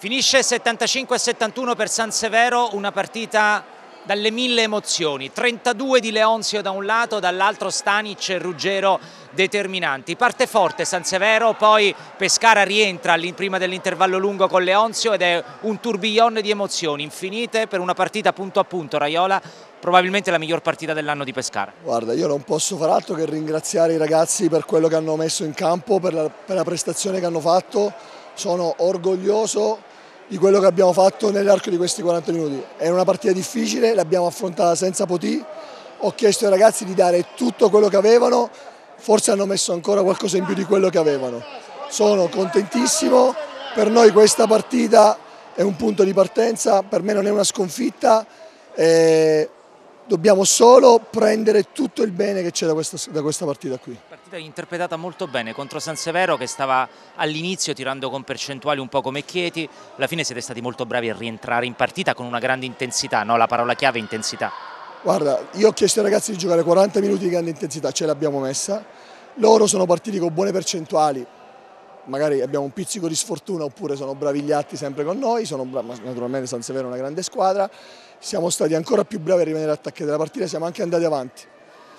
Finisce 75-71 per San Severo, una partita dalle mille emozioni, 32 di Leonzio da un lato, dall'altro Stanic e Ruggero determinanti. Parte forte San Severo, poi Pescara rientra prima dell'intervallo lungo con Leonzio ed è un tourbillon di emozioni infinite per una partita punto a punto. Raiola, probabilmente la miglior partita dell'anno di Pescara. Guarda, io non posso far altro che ringraziare i ragazzi per quello che hanno messo in campo, per la, per la prestazione che hanno fatto. Sono orgoglioso di quello che abbiamo fatto nell'arco di questi 40 minuti. È una partita difficile, l'abbiamo affrontata senza Poti, ho chiesto ai ragazzi di dare tutto quello che avevano, forse hanno messo ancora qualcosa in più di quello che avevano. Sono contentissimo, per noi questa partita è un punto di partenza, per me non è una sconfitta, eh, dobbiamo solo prendere tutto il bene che c'è da questa, da questa partita qui. Partita interpretata molto bene contro San Severo che stava all'inizio tirando con percentuali un po' come Chieti, alla fine siete stati molto bravi a rientrare in partita con una grande intensità, no? la parola chiave è intensità. Guarda, io ho chiesto ai ragazzi di giocare 40 minuti di grande intensità, ce l'abbiamo messa, loro sono partiti con buone percentuali, magari abbiamo un pizzico di sfortuna oppure sono bravi gli atti sempre con noi, sono naturalmente San Severo è una grande squadra, siamo stati ancora più bravi a rimanere all'attacco della partita, siamo anche andati avanti.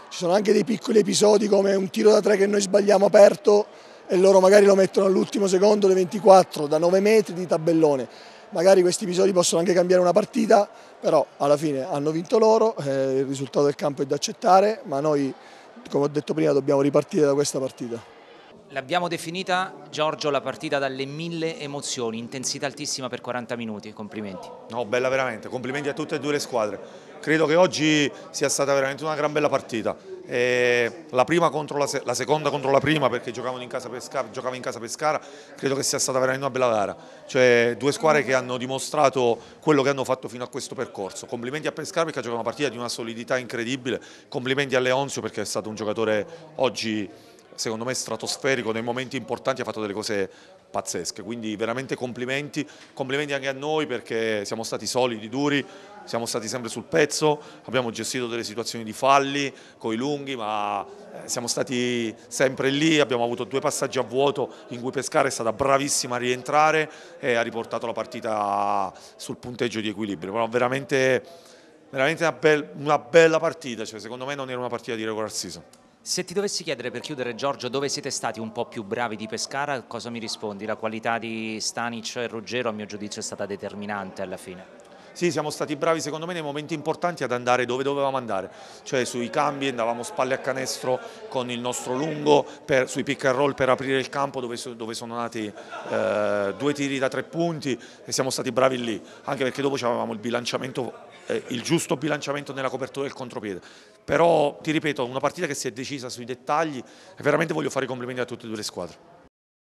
Ci sono anche dei piccoli episodi come un tiro da tre che noi sbagliamo aperto e loro magari lo mettono all'ultimo secondo dei 24 da 9 metri di tabellone. Magari questi episodi possono anche cambiare una partita, però alla fine hanno vinto loro, eh, il risultato del campo è da accettare, ma noi, come ho detto prima, dobbiamo ripartire da questa partita. L'abbiamo definita, Giorgio, la partita dalle mille emozioni, intensità altissima per 40 minuti, complimenti. No, bella veramente, complimenti a tutte e due le squadre. Credo che oggi sia stata veramente una gran bella partita. E la, prima contro la, se la, seconda contro la prima perché giocavano in casa Pescara, giocava in casa Pescara, credo che sia stata veramente una bella gara. Cioè due squadre che hanno dimostrato quello che hanno fatto fino a questo percorso. Complimenti a Pescara perché ha giocato una partita di una solidità incredibile, complimenti a Leonzio perché è stato un giocatore oggi secondo me stratosferico, nei momenti importanti ha fatto delle cose pazzesche, quindi veramente complimenti, complimenti anche a noi perché siamo stati solidi, duri, siamo stati sempre sul pezzo, abbiamo gestito delle situazioni di falli con i lunghi, ma eh, siamo stati sempre lì, abbiamo avuto due passaggi a vuoto in cui Pescara è stata bravissima a rientrare e ha riportato la partita sul punteggio di equilibrio, però veramente, veramente una, be una bella partita, cioè, secondo me non era una partita di regular season. Se ti dovessi chiedere per chiudere Giorgio dove siete stati un po' più bravi di Pescara, cosa mi rispondi? La qualità di Stanic e Ruggero a mio giudizio è stata determinante alla fine. Sì, siamo stati bravi secondo me nei momenti importanti ad andare dove dovevamo andare, cioè sui cambi andavamo spalle a canestro con il nostro lungo, per, sui pick and roll per aprire il campo dove, dove sono nati eh, due tiri da tre punti e siamo stati bravi lì, anche perché dopo avevamo il bilanciamento, eh, il giusto bilanciamento nella copertura del contropiede. Però ti ripeto, una partita che si è decisa sui dettagli e veramente voglio fare i complimenti a tutte e due le squadre.